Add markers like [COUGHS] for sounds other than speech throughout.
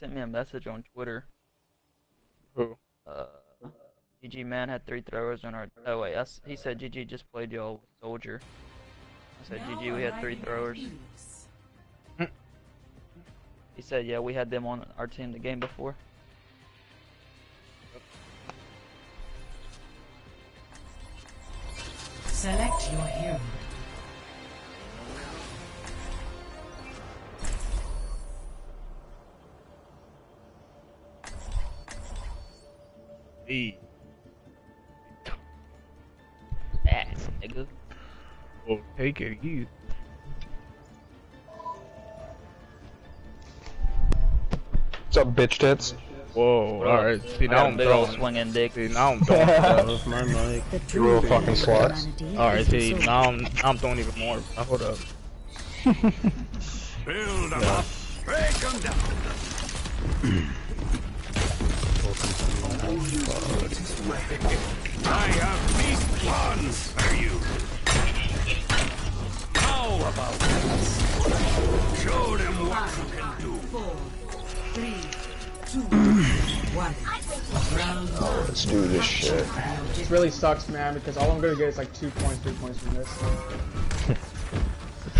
sent me a message on Twitter. Who? Uh, GG man had three throwers on our. Oh wait, that's, he said GG just played y'all soldier. I said GG we had three throwers. [LAUGHS] He said yeah we had them on our team the game before. Select your hero. Hey. Ass nigga. Oh, take it easy. What's up, bitch tits? Whoa, alright. See, now got a I'm big ol' throwing. swinging dick. See, now I'm throwing [LAUGHS] stuff. Off my mic. You little fucking sluts. Alright, see, now I'm, now I'm throwing even more. Now, hold up. Build them up, break them down. [CLEARS THROAT] I have beast plans for you. How about this? Show them what you can do. Four, three, two, one. Round one. Let's do this shit. This really sucks, man, because all I'm gonna get is like two points, three points from this. [LAUGHS]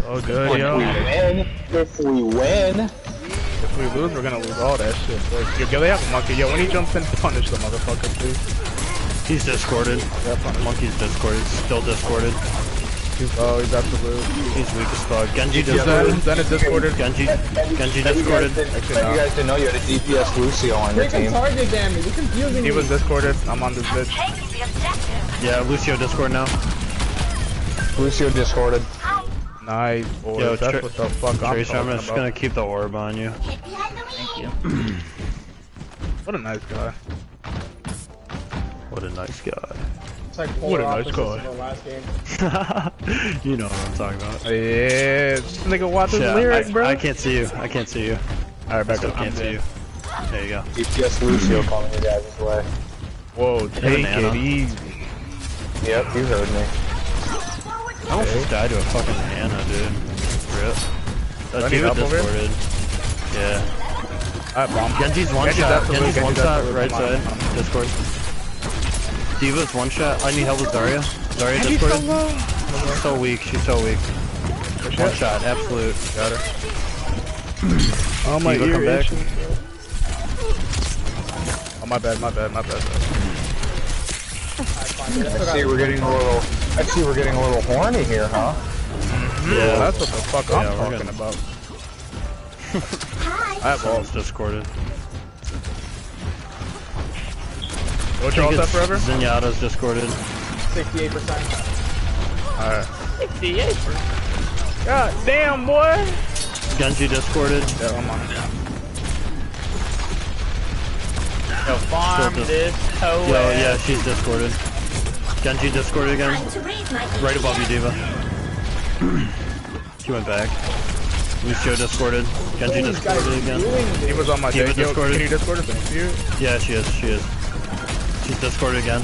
Oh, good, If yo. we win, if we win, If we lose, we're gonna lose all that shit. But, yo, yo, they have a monkey. Yo, when he jumps in, [LAUGHS] punish the motherfucker, please. He's discorded. Monkey's discorded. Still discorded. Oh, he's absolute. He's weak as fuck. Genji Zen, discorded. Zen is discorded. Genji, Genji you discorded. didn't, Actually, you guys didn't know you had a DPS Lucio on your Freaking team. target damage, you're confusing He me. was discorded. I'm on this bitch. Yeah, Lucio discord now. Lucio discorded. Nice, boys. Yo, That's what the fuck I'm Tracer, I'm just about. gonna keep the orb on you. Thank you. [CLEARS THROAT] What a nice guy. What a nice guy. It's like What a nice guy. the last game. [LAUGHS] you know what I'm talking about. Yeah, this nigga watch his Shit, lyric, I, bro. I can't see you. I can't see you. Alright, back Still up. can't see you. There you go. DPS Lucio calling you guys way. Whoa, take it easy. Yep, you heard me. I almost just died to a fucking Ana, dude. Rip. I That's need you help over here? discorded. Yeah. Alright, bomb. Genji's one Genji's shot. absolute, Genji's one Genji's shot. Right Come on, side. come on. Discord. Diva's one shot. I need help with Zarya. Zarya discorded. So weak. She's so weak. One shot. Absolute. Got her. [CLEARS THROAT] Oh my Diva, come back. itching. Oh my bad, my bad, my bad. I see we're getting a little. I see we're getting a little horny here, huh? Mm-hmm. Yeah, that's what the fuck I'm talking good. about. [LAUGHS] I have Someone's balls. discorded. What I you all think forever? Zenyatta's discorded. 68%. Alright. 68%? God damn, boy! Genji discorded. Yeah, I'm on it. Yo, farm Still this hoe Yo, ass. yeah, she's discorded. Genji discorded again. Right above you, Diva. she went back. Lucio discorded. Genji These discorded again. He was on my Diva dick. Yo, discorded. can you discord us? Yeah, she is. She is. She's discorded again.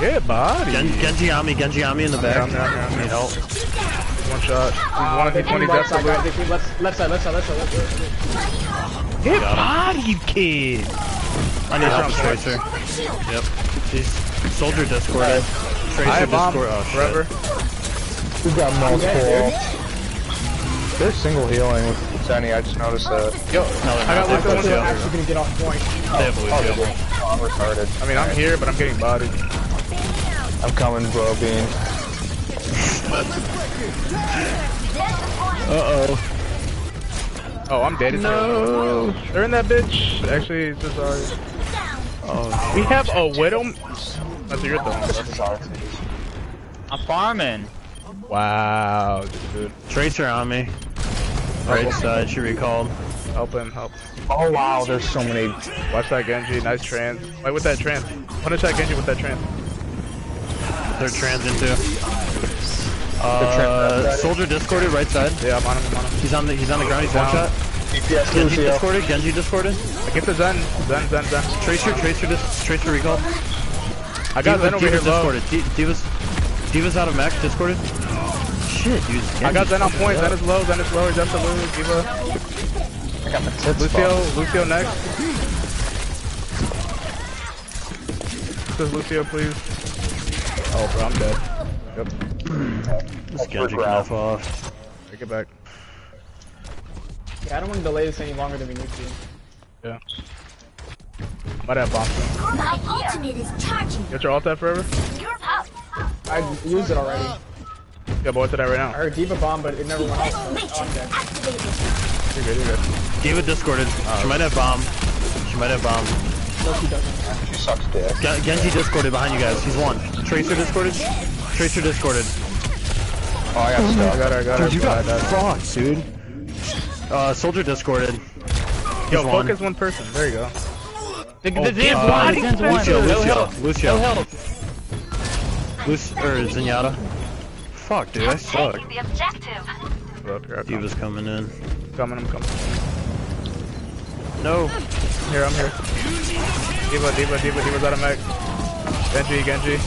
Good body. Gen Genji Ami, Genji Ami in the back. I'm here, I'm here, I'm here. Need help. One shot. He's one, Uh, he's one, he's right side, guys. absolute. They keep left, left side, left side, left side, left side. Get Got body, kid. I need help with Tracer. Tracer. Yep. She's Soldier discorded. I Tracer bomb discord. Oh forever. We've got multiple. They're single healing with Zenny, I just noticed that. Yo, No, I got not. Lucio one They're shot. Actually gonna get off point. They have Oh, Lucio. they're I'm retarded. I mean, I'm here, but I'm getting bodied. I'm coming, bro, Bean. Uh-oh. Oh, I'm dead. No. They're in that bitch. Actually, it's just sorry. Oh, We have a widow. That's your thumb. Sorry. I'm farming. Wow, dude. Tracer on me. Right side, she recalled. Help him, help. Oh wow, there's so many. Watch that Genji. Nice trans. Wait, with that trans. Punish that Genji with that trans. They're trans into. Uh, soldier discorded right side. Yeah, I'm on him, I'm on him. He's on the he's on the ground. He's one shot. DPS Genji Lucio. discorded. Genji discorded. I get the Zen. Zen, Zen, Zen. Tracer, Tracer, dis Tracer recall. I got Diva, Zen over here Diva's low. discorded. D Diva's, Diva's out of mech. Discorded. Shit, dude. I got Genji's Zen on fucking point. Zen is low. Zen is low. He's absolute. Diva. I got my tits Lucio, bumped. Lucio next. Says Lucio, please. Oh, bro, I'm dead. Yep, This Genji can F off. take it back. Yeah, I don't want to delay this any longer than we need to. Yeah. Might have bomb. soon. My ultimate is charging. Get your ult out forever? You're up. I used it already. Yeah, but what's it at right I heard Diva Bomb, but it never went off. matrix Okay. You're good, you're good. Diva discorded. She might have bomb. She might have bomb. No, she doesn't. She sucks dick. Gen- Genji discorded behind you guys. He's one. Tracer discorded. Tracer discorded. Oh, I got stuck. I got her, I got her. Dude, you got I fucked, dude. Uh, soldier discorded. Yo, He's one. focus one person. There you go. The, Oh, the Zen's God. one. The Zen's one. Lucio, Lucio. Lucio. No health. Luce or Zenyatta. Fuck, dude, I suck. Taking the objective. Go here, I. Diva's coming in. coming, I'm coming. No. Here, I'm here. Diva, Diva, Diva, Diva's out of mech. Genji, Genji.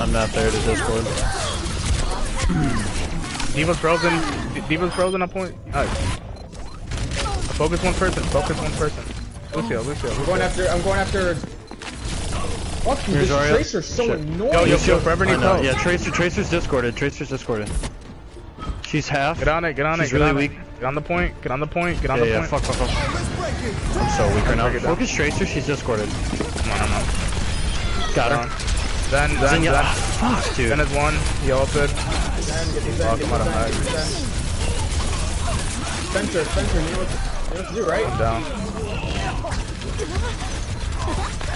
I'm not there to discord. [CLEARS THROAT] Diva's frozen. Diva's frozen on point. Nice. Focus one person. Focus one person. Lucio, Lucio. I'm going after. I'm going after. Fuck you, Here's this Zarya. Tracer's so Shit. annoying. Yo, yo, yo, forever I needs help. Yeah, Tracer, Tracer's discorded. Tracer's discorded. She's half. Get on it, get on it, She's get really on weak. it. Get on the point, get on the point, get on Yeah, the yeah, point. fuck, fuck, fuck. I'm so weak right now. Break it down. Focus Tracer, she's discorded. Come on, come on. Got Get on. her. Then, then, Zenya- then. ah, fuck, dude. Then is one. He ulted. Zen, get me Zen, Fuck, get I'm me out of Zen, mag. get. Spencer, Spencer, you know what, you know what to do, right? I'm down.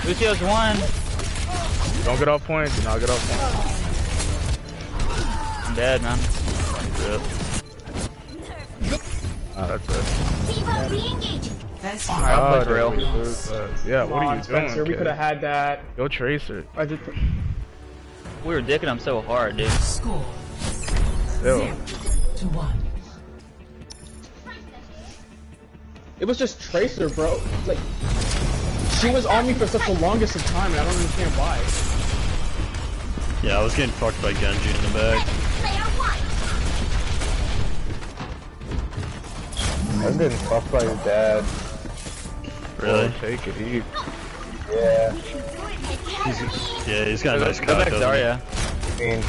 Lucio's one. Don't get off point. Do not get off point. I'm dead, man. Oh, that's it. Diva re-engaging. First Oh, play for real. did we lose that? Oh, uh, yeah, Come what are on, you Spencer, doing? we kid? could have had that. Go Tracer. I did. We were dicking him so hard, dude. score Ew. zero to one. It was just Tracer, bro. Like, she was on me for such the longest of time, and I don't understand why. Yeah, I was getting fucked by Genji in the back. I'm getting fucked by your dad. Really? Take it easy. Yeah. Yeah, he's got a nice Go cock. back? Zarya. I mean,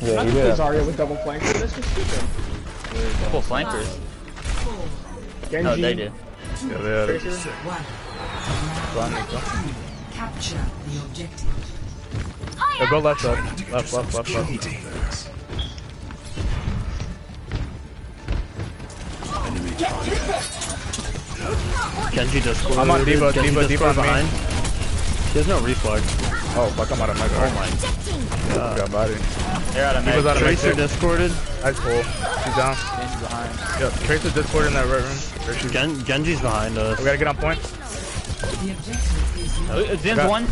yeah, Not he did. Zarya with double flanker. That's just stupid. Full flankers. Genji, No, they did. Yeah, they had it. Tracer. One. Fun, Nico. Capture the objective. Yeah, go left side. Left, left, left, left. Get through this. Genji discord. I'm on Diva, Genji Diva, Diva discord on me. behind. She has no reflex. Oh, fuck, I'm out of mech. Oh my Injecting. god, body. They're out of He was out of Tracer too. discorded. Nice pull. She's down. Genji behind. Yep, Tracer's Discord in that red room. Gen- Genji's behind us. We gotta get on point. The objective is not Zen's Got- one.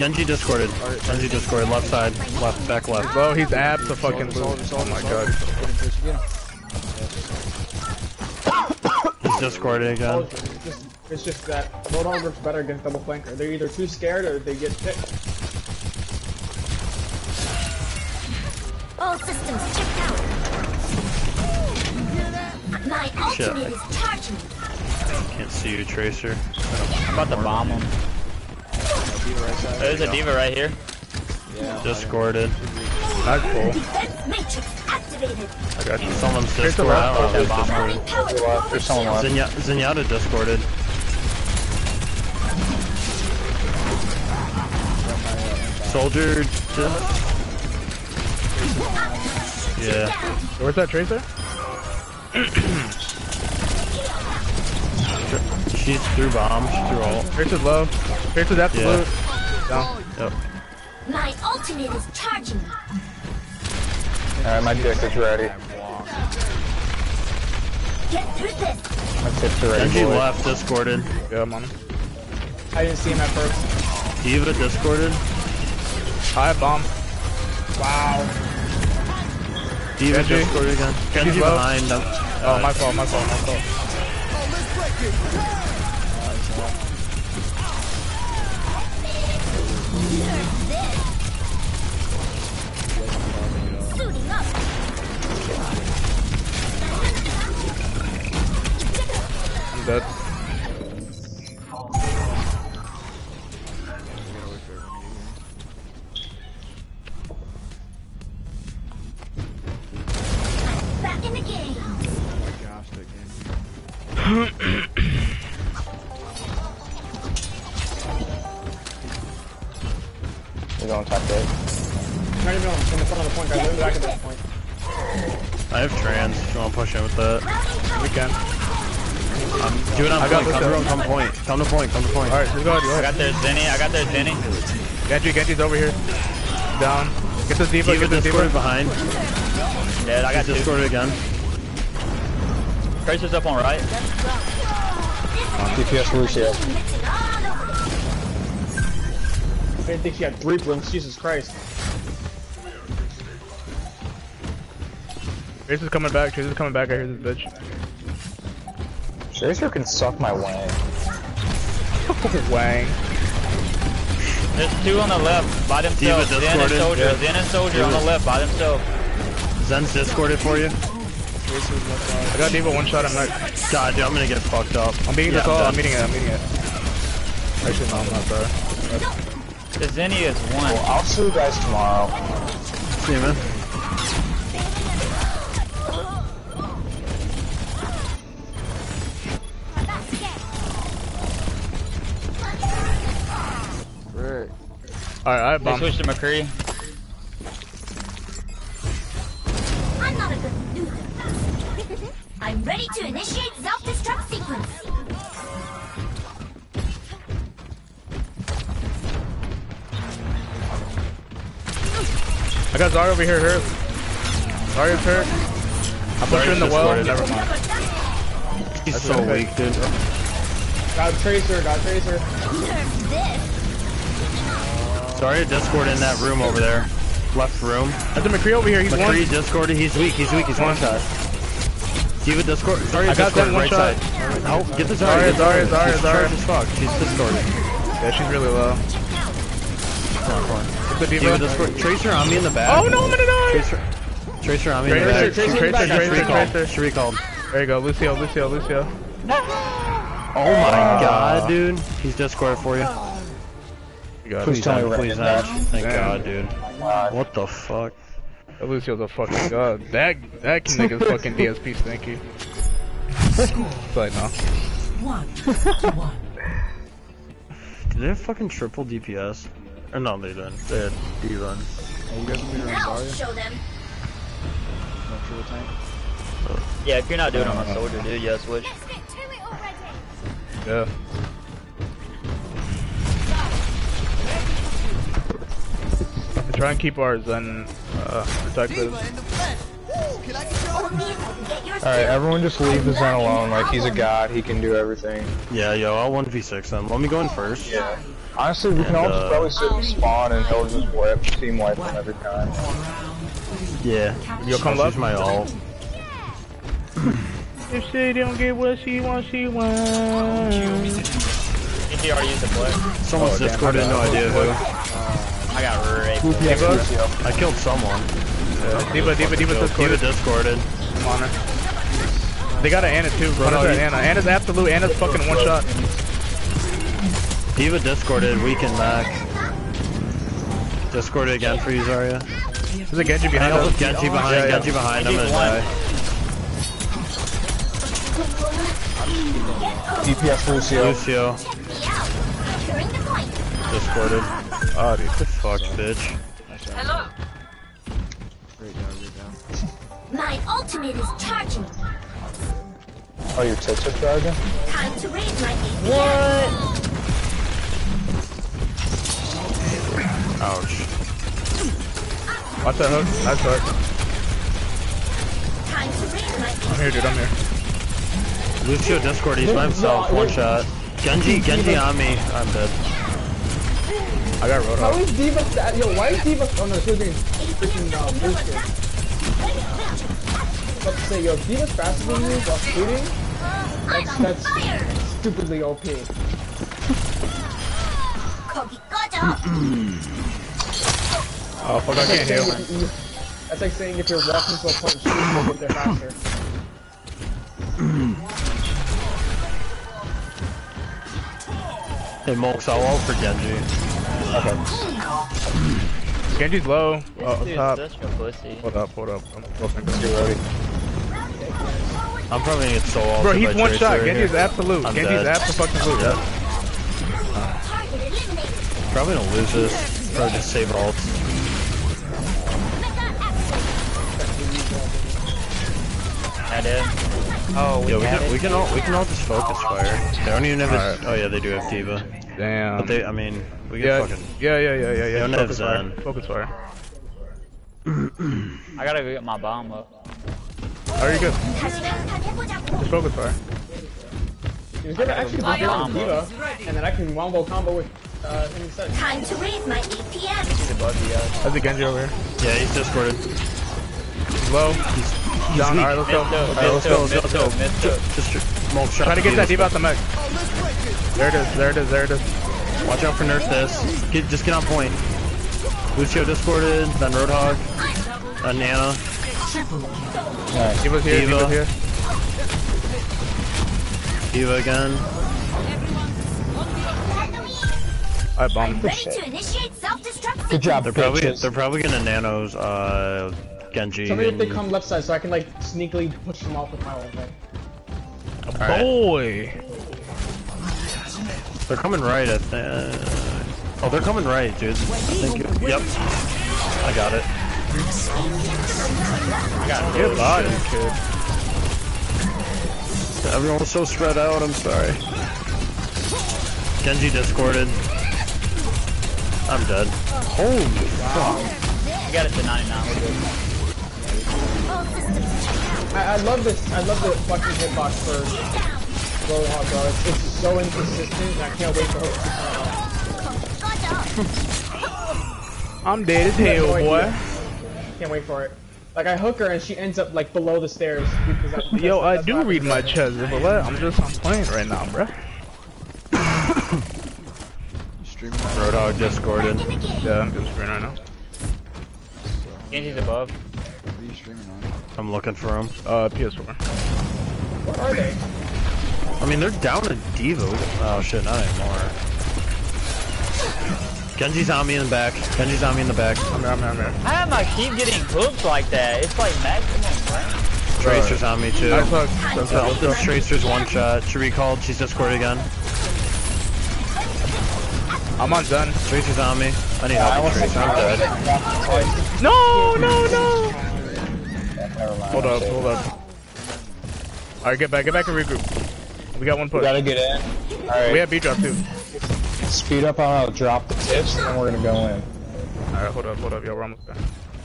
Genji discorded. Genji discorded. Left side. Left. Back left. Bro, he's abs to fucking lose. Oh my god. He's discorded again. It's just, it's just that Roadhog works better against double flanker. They're either too scared or they get picked. All systems checked out. My Shit. ultimate is charging. Can't see you, Tracer. I'm about to bomb him. There's a diva right here. Discorded. Nice pull. Defense matrix activated. I got you. Someone's Tracer discord. I don't know discorded. There's someone left. Zenya- Zenyatta discorded. Soldier. Dis- yeah. Where's that Tracer? [CLEARS THROAT] She's through bomb. She's through all. Tracer's low. Tracer's absolute. Down. Yep. My ultimate is charging. Alright, my dick is ready. Get through this. My tits are ready, Genji boy. left discorded. Yeah, I'm on him. I didn't see him at first. Diva discorded. High bomb. Wow. Diva Genji. discorded again. Genji behind. Um, Oh, my fault, my fault, my fault. Dead. Back in the game. Gosh, that game. He's on top dead. Not even on, on the front of the point, guys. They're back of this point. I have trans. If you want to push in with that? We can. Do it on I got point. Come come point. Come to point. Come to point. Alright, let's go ahead. Go I got their Zenny. I got their Zenny. Genji, Genji's over here. Down. Get this Diva, Diva get this discorded Diva. behind. Dead. I got He's two. discorded again. Tracer's up on right. DPS Lucio. Mixing all over the I didn't think she had three blooms. Jesus Christ. Trace is coming back. Trace is coming back. I hear this bitch. Tracer can suck my wang. [LAUGHS] Wang. There's two on the left by themselves. Diva Zen and. Soldier. Yeah. Zen and Soldier on the left by themselves. Zen's discorded for you. I got Diva one shot. I'm not. God, dude, I'm gonna get fucked up. I'm beating Yeah, this all. done. I'm beating it. I'm beating it. Actually, no, I'm not sorry. The Zenny is one. Well, I'll see you guys tomorrow. See you, man. Alright, alright, They bomb. switched to McCree. I'm not a good loser. I'm ready to initiate self-destruct sequence. I got Zarya over here hurt. Zarya's hurt. I put her in the well. Never mind. He's That's so okay. weak, dude. Got Tracer, got Tracer. [LAUGHS] Serve this. Sorry, Discord in that room over there. Left room. There's a McCree over here. He's McCree one. discorded. He's weak. He's weak. He's one shot. Diva Discord. Sorry, I got that one right shot. side. No, get the Zarya, Zarya. Zarya, Zarya, She's Zarya. as fuck. She's discorded. Yeah, she's really low. Come on, come on. It's the Diva Diva. Discord. Tracer on me in the back. Oh no, I'm gonna die! Tracer. Tracer on me in the Tracer, back. Tracer, Tracer, Tracer, Tracer, Tracer, recalled. Tracer. She recalled. There you go, Lucio, Lucio, Lucio. Oh my god, dude. He's discorded for you. You got Please tell me we're Please in not. Thank Damn. god, dude. What the fuck? Lucio's a fucking god. That that can make a fucking [LAUGHS] DSP stinky. It's like no. One one. Did they have fucking triple DPS? Or no, they didn't. They had D-run. Hey, you guys want me to run Now show them. Not sure what tank. Yeah, if you're not doing it on a uh, soldier, dude, yeah, switch. Let's to it. Yeah. Try and keep ours and uh, protected. Only if I can get your Alright, everyone just leave the Zen alone. Like, he's a god. He can do everything. Yeah, yo, I'll 1v6 them. Let me go in first. Yeah. Honestly, we can And, all uh, just probably sit and spawn and he'll just whip, team wipe him every time. Yeah. You'll come up. my ult. [LAUGHS] If she don't get what she wants, she wants. If you already used the play. Someone's Oh, damn, discorded, no idea who. I got raped. Diva, I killed someone. Uh, Diva, Diva, Diva, Diva discorded. discorded. Come on her. They got an Ana too, bro. no, What is Ana? Ana's absolute. Ana's fucking one shot. Diva discorded, weakened back. Discorded again for you, Zarya. There's a Genji behind Help us. Genji behind, Yeah, yeah. Genji behind, I'm gonna die. DPS Lucio. Lucio, Check me out. Securing the point. discorded. Oh, dude. Fuck, bitch. Great down, great down. My ultimate is charging. Oh, your tits are charging? Time to raise my APM. Ouch. Watch that hook. Nice hook. Time to raise my I'm here, dude. I'm here. Lucio discord, he's by himself, one shot. Genji, Genji on me. I'm dead. I got rolled How off. is Yo, why is Diva? Oh no, she was being freaking uh, boosted. I say, yo, Divas faster than you while shooting? That's, that's stupidly OP. oh fuck, I can't heal. That's like saying if you're walking to a point point, shooting, you'll get there faster. Hey Mox, I'll out for Genji. Genji's low. This Uh, up dude's top. such a pussy. Hold up, hold up. I'm closing. I'm probably gonna get so ulted Bro, he's one Tracer shot. here. Absolute. I'm Genji's dead. absolute. Yep. Target. Probably gonna lose this. Probably just save ults. Mega action. I did. Oh, we Yeah, we can it. we can all we can all just focus fire. They don't even have a, Oh yeah, they do have Diva. Damn. But they, I mean, we get yeah, fucking. Yeah, yeah, yeah, yeah, yeah. Don't Focus have fire. Focus fire. I gotta go get my bomb up. Are you good? Just focus fire. Is there actually a down Diva, and then I can wombo combo with. Uh, Time to raise my EPS. Above the, uh, That's a Genji over here. Yeah, he's discorded. Low. He's, he's down. Alright, let's go. Alright, let's go. Let's go. Let's go. Just, just, just, Try to get that Diva out the mech. There it is, there it is, there it is. Watch out for nerf this. Get, just get on point. Lucio discorded, then Roadhog, then Nana. Diva's here, Diva. Diva's here. Diva again. I bombed. Ready to initiate self-destruct Good job, They're probably bitches. they're probably gonna nanos uh Genji. Tell me if they come left side so I can like sneakily push them off with my ult. Right? Alright. Boy. They're coming right at the. Oh, they're coming right, dude. I think. Yep. I got it. Get body, kid. Everyone was so spread out. I'm sorry. Genji discorded. I'm dead. Holy fuck! We got it to 99. We're good. I, I love this. I love the fucking hitbox for Roadhog, bro. It's, it's so inconsistent, and I can't wait for her to I'm dead as hell, no boy. Can't wait for it. Like I hook her and she ends up like below the stairs because I, that's- Yo, I do read my happens. chest, but let- I'm just I'm playing right now, bruh. [COUGHS] Roadhog just discorded. Yeah, I'm just streaming right now. Genji's above. Are you streaming? I'm looking for him. Uh, PS4. Where are they? I mean, they're down to Devo. Oh shit, not anymore. Genji's on me in the back. Genji's on me in the back. I'm here, I'm here, I'm here. How am I keep getting hooked like that? It's like maximum range. Tracer's on me too. Nice hook. Let's go, let's go. Tracer's one shot. She recalled. She's discorded again. I'm on done. Tracer's on me. I need help with Tracer. I'm dead. No, no, no. Hold up, hold up. Alright, get back, get back and regroup. We got one push. Gotta get in. Alright, We have B drop too. speed up on how to drop the tips, and then we're gonna go in. Alright, hold up, hold up. Yo, we're almost there.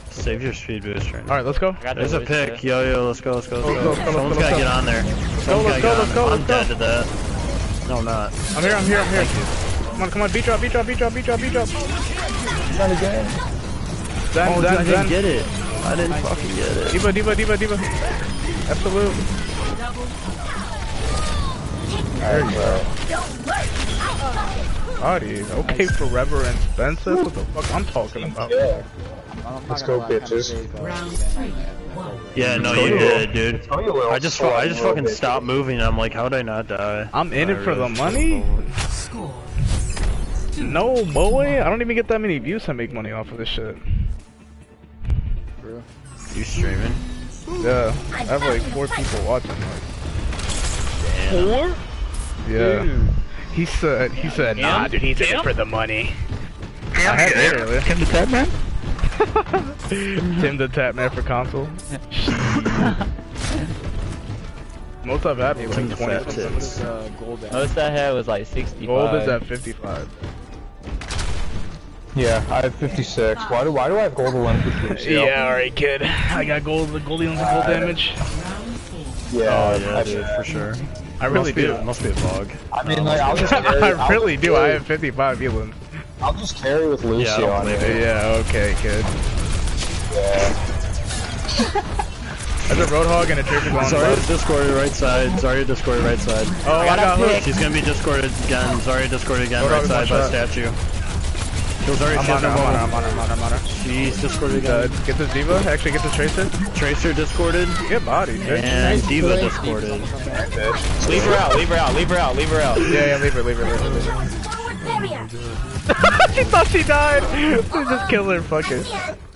Save your speed boost right now. Alright, let's go. There's a the pick. Yo, yo, let's go, let's go, let's Let's go. go, let's go, Someone's let's gotta go. get on there. go, Someone's let's go, let's go, on there. I'm let's dead to that. No, I'm not. I'm here, I'm here, I'm here. Come on, come on, B drop, B drop, B drop, B drop, B drop. Trying to get in. Zen, Oh, dude, Zen, I didn't get it. I didn't fucking get it. Diva, diva, diva, diva. Absolute. There you go. Body. Okay, Forever and Spencer. What the fuck I'm talking about? Let's go, bitches. Round three. One. Yeah, no, you did, dude. I just, I just fucking stopped moving. I'm like, how'd I not die? I'm in it for the money? No, boy. I don't even get that many views to make money off of this shit. You streaming? Yeah. I have like four people watching. Like, Four? yeah. He said, he said, nah, dude, he's in it for the money. I had it earlier. [LAUGHS] Tim the Tap Man? Tim the Tap Man for console. [LAUGHS] Most I've had was like the 20 Fat something. Tits. Uh, Most I had was like 65. Gold is at 55. Yeah, I have 56. Why do why do I have gold 156? [LAUGHS] Yeah, alright, kid. I got gold, The goldie on gold damage. Yeah, Oh yeah, I, dude, for sure. I really must do. A, must be a bug. I mean, like, I'll just [LAUGHS] carry. I I'll really just do. I have 55 healing. I'll just carry with Yeah, Lucio don't on believe here. Yeah, okay, kid. Yeah. There's a Roadhog and a Tracer going Zarya left. discorded right side. Zarya discorded right side. Oh, I got hooked. She's gonna be discorded again. Zarya discorded again Roadhog right side by shot. statue. Kill Zarya, I'm on her, I'm on her. I'm on her, I'm on her, I'm on her. She's discorded Uh, get this Diva, actually get this Tracer. Tracer discorded. Get body, bitch. And Diva play. discorded. Leave her out, leave her out, leave her out, leave her out. Yeah, yeah, leave her, leave her, leave her, leave her. [LAUGHS] she thought she died. [LAUGHS] We just killed her. Fuck it.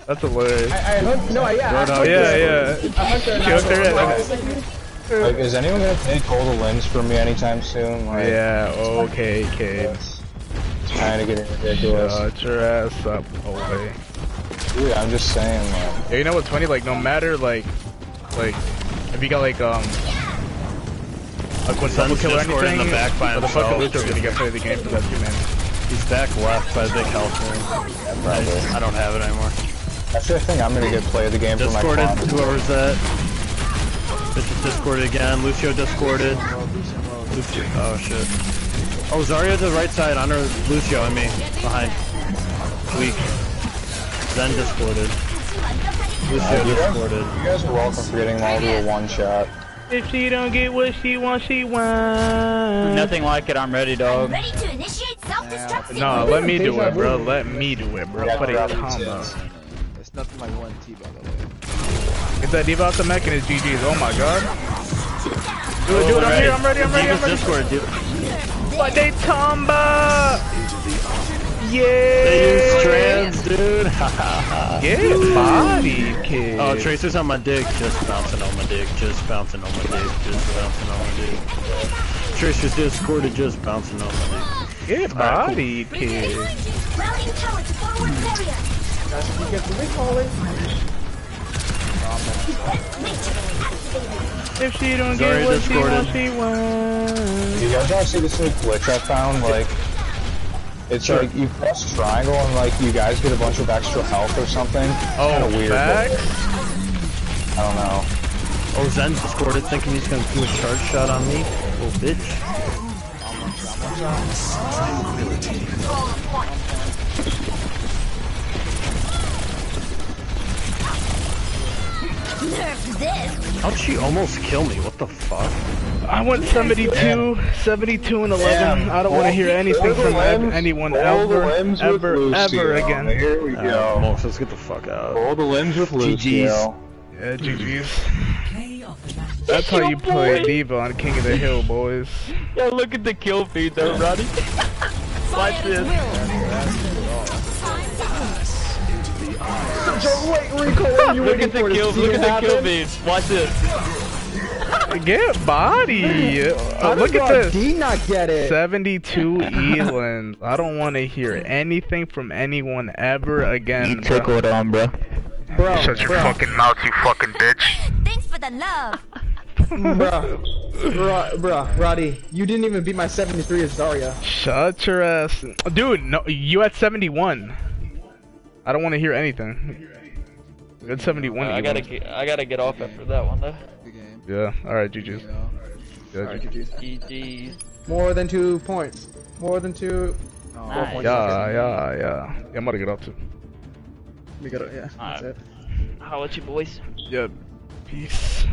That's hilarious. I, I hooked, no, yeah. I hooked yeah, yeah. I hooked her She hooked her in. like, Like, is anyone gonna take hold of limbs from me anytime soon? Like, Yeah. Okay, kid. It's kind of getting ridiculous. Shut your ass up, Ole. Dude, I'm just saying, like, Yeah, you know what's funny? Like, no matter like, like, if you got like um, a quintuple Zen's kill or Discord in the back by the fucking himself. Lucio's gonna get played the game for that too, man. He's back left by the big health room. I, I don't have it anymore. actually, I think I'm gonna get play of the game for my Discorded, whoever's that. This is discorded again. Lucio discorded. Lucio, oh shit. Oh, Zarya to the right side, under Lucio and me. Behind. Weak. Then discorded. Lucio discorded. You guys are welcome for getting all to a one shot. If she don't get what she wants, she wants. Nothing like it. I'm ready, I'm dog. ready to initiate self-destruction. sequence. No, let me do it, bro. Let me do it, bro. Put a it, combo. It's nothing like one T, by the way. Get that diva out the mech and his GG's. Oh my god. Do it, do it. I'm here. I'm ready. I'm ready. I'm Diva's ready. Discord, dude. What they tamba? They use Yeah. trans, dude. [LAUGHS] Get body, kid. oh, Tracer's on my dick. Just bouncing on my dick. Just bouncing on my dick. Just bouncing on my dick. Tracer's discorded. Just bouncing on my dick. Get body, kid. Routing power to forward barrier. You get the recalling. If she don't Zarya get what she wants, she wants. You guys want to see this new glitch I found? Like, it's like you press triangle and like you guys get a bunch of extra health or something. It's Oh, kinda weird. but facts? I don't know. Oh, Zen's discorded, thinking he's gonna do a charge shot on me. Little bitch. Nerf this. How'd she almost kill me? What the fuck? I went 72, 72 and 11. I don't want to hear anything from ev- anyone ever, ever, Lucio. ever again. Here we Uh, go. Mox, let's get the fuck out. All the limbs with Lucio. Yeah, GG's. Play of. That's how you play Diva on King of the Hill, boys. Yeah, look at the kill feed though, Roddy. [LAUGHS] Watch this. Joe, wait, recall. You [LAUGHS] Look at the for kill. Look it at the kill happen? Watch this. [LAUGHS] Get body. How Uh, look at this. D not get it? 72 [LAUGHS] Elans. I don't want to hear anything from anyone ever again. bro. it on, bro. Bro, Shut your bro, fucking mouth, you fucking bitch. Thanks for the love. bro, bro, bro, Roddy, you didn't even beat my 73 as Zarya. Shut your ass. Dude, no, you at 71. I don't want to hear anything. You had 71 I gotta Elans. get, I gotta get off after that one though. Game. Yeah, alright, GG's. Yeah, Alright, GG's. GG's. GG's. More than two points. More than two. Oh, Nice. points. Yeah, yeah, yeah. Yeah, I'm about to get off too. We got it. Yeah, that's Alright. it. How about you boys? Yeah, peace.